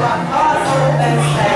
Barbados and